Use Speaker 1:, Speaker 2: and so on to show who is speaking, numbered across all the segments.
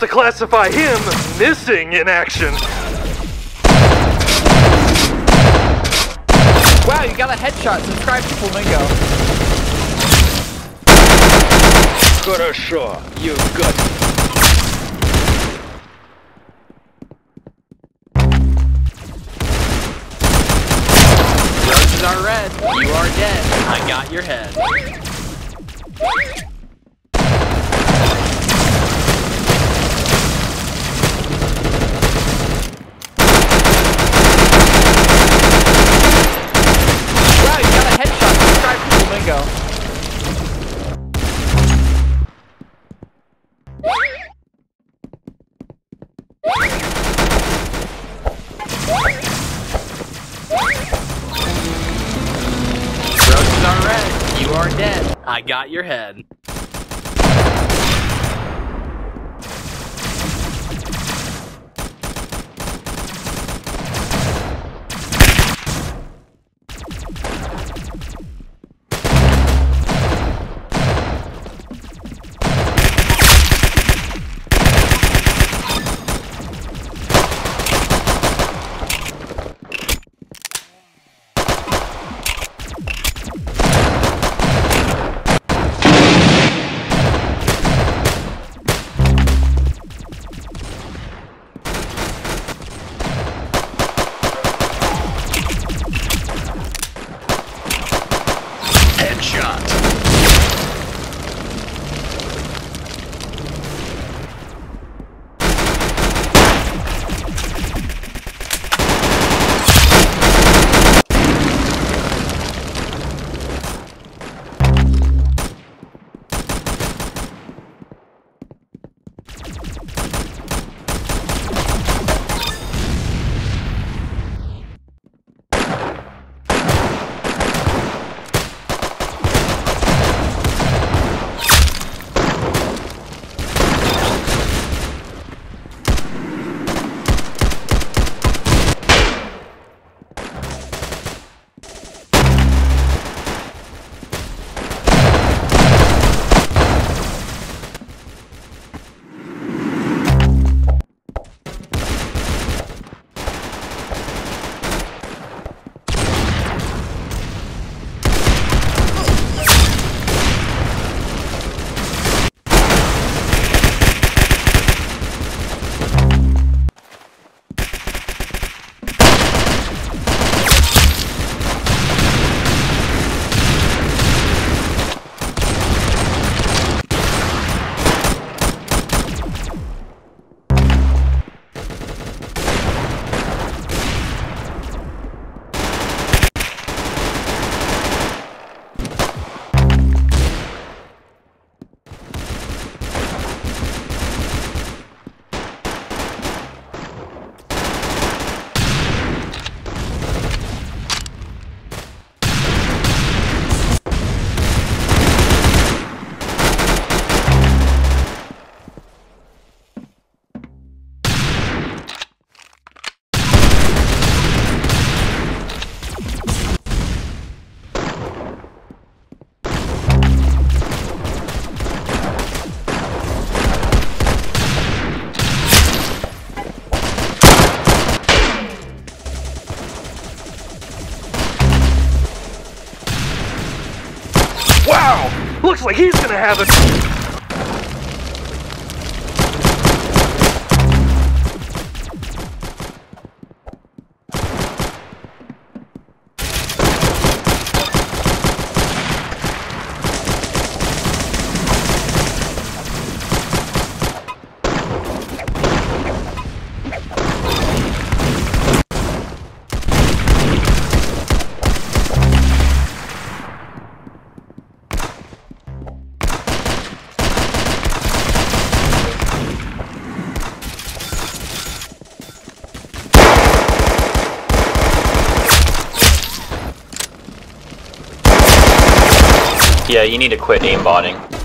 Speaker 1: they'll have to classify him missing in action.
Speaker 2: Wow, you got a headshot. Subscribe to Flamingo.
Speaker 3: Хорошо, you got
Speaker 2: Roses are red. You are dead. I got your head. Roses are red. You are dead. I got your head.
Speaker 1: Like he's gonna have it.
Speaker 4: Yeah, you need to quit aimbotting.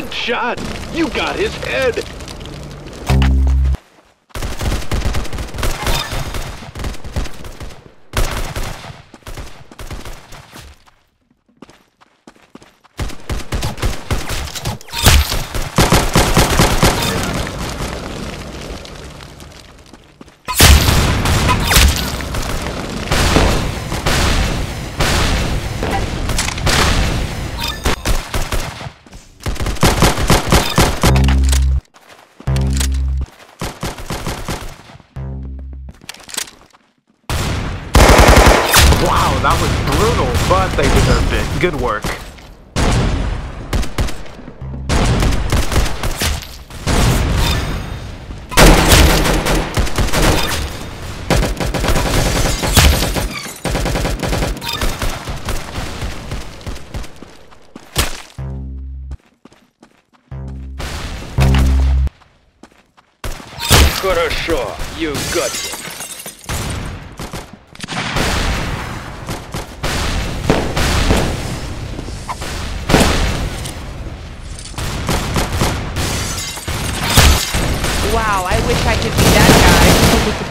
Speaker 3: Good shot. You got his head. Хорошо. You got him.
Speaker 5: Wow, I wish I could be that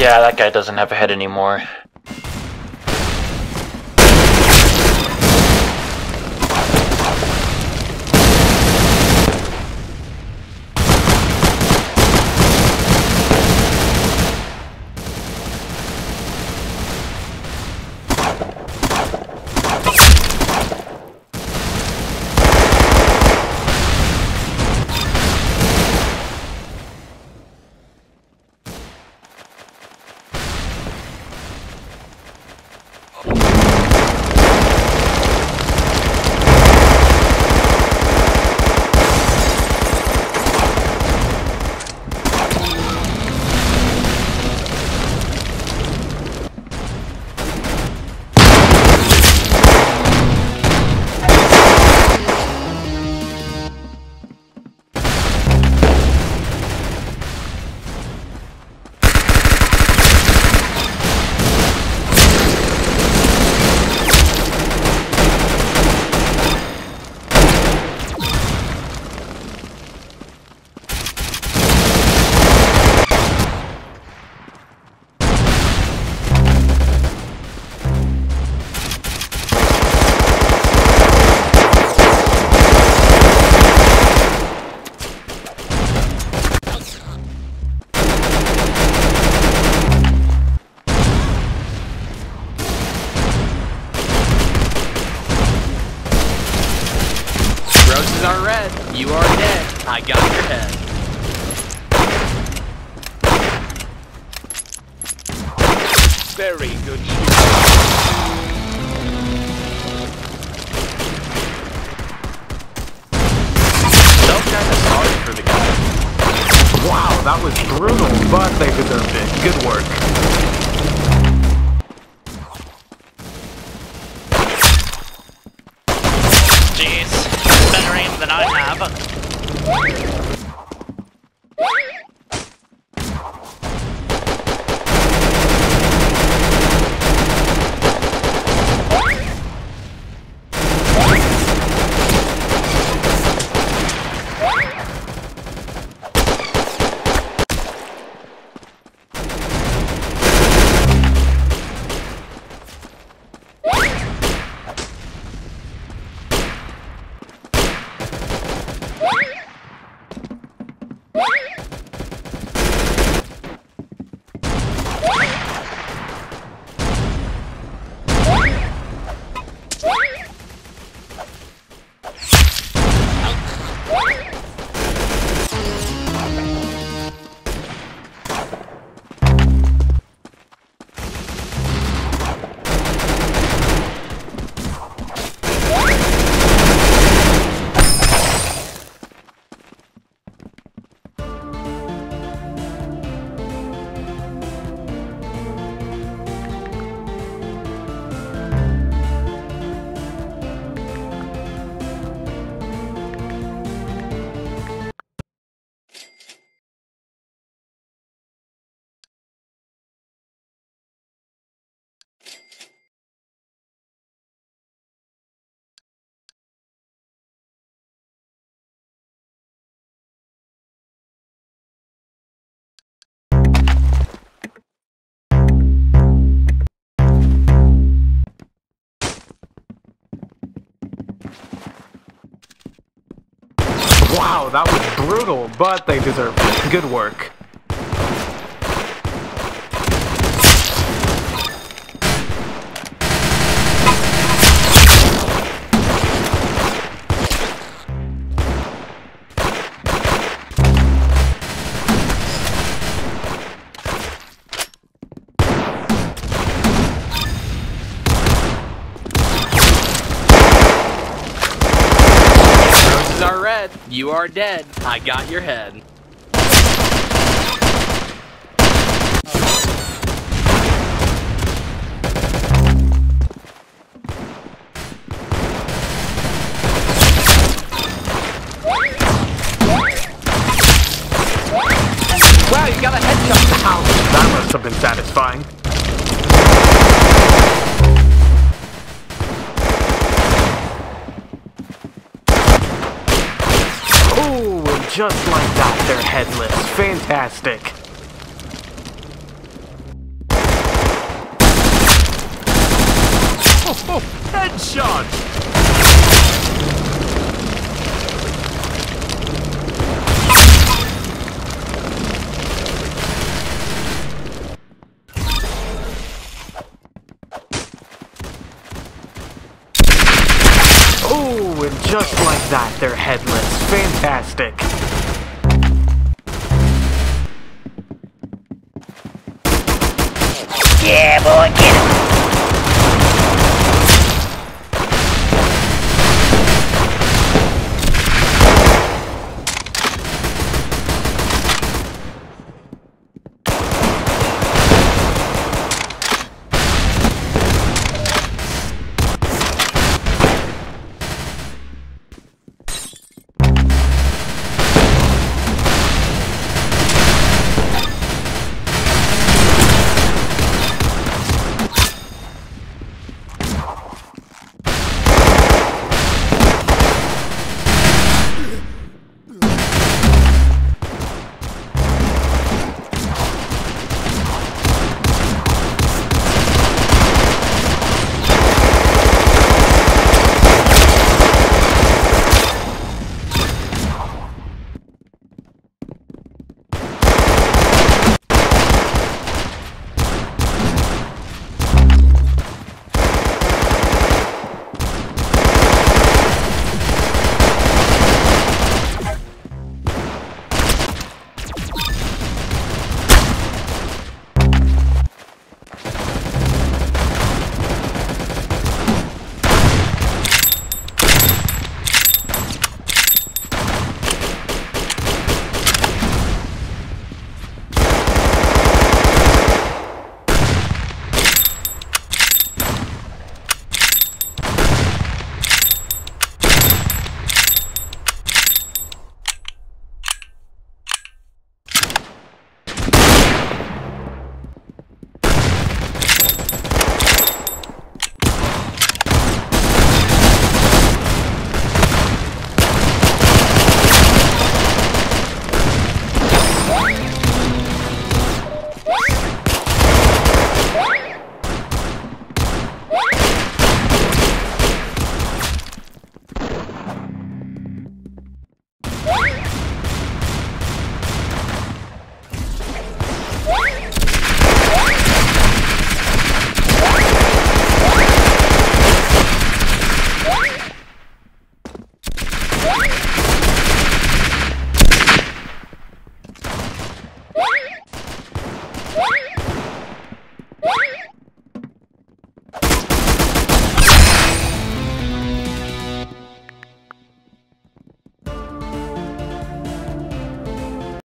Speaker 6: Yeah, that guy doesn't have a head anymore.
Speaker 4: Deserved it. Good work. Wow, that was brutal, but they deserve. Good work.
Speaker 2: Are red. You are dead. I got your head. Wow, you got a headshot.
Speaker 4: That must have been satisfying. Just like that, they're headless. Fantastic.
Speaker 3: Headshot!
Speaker 4: Ooh, and just like that, they're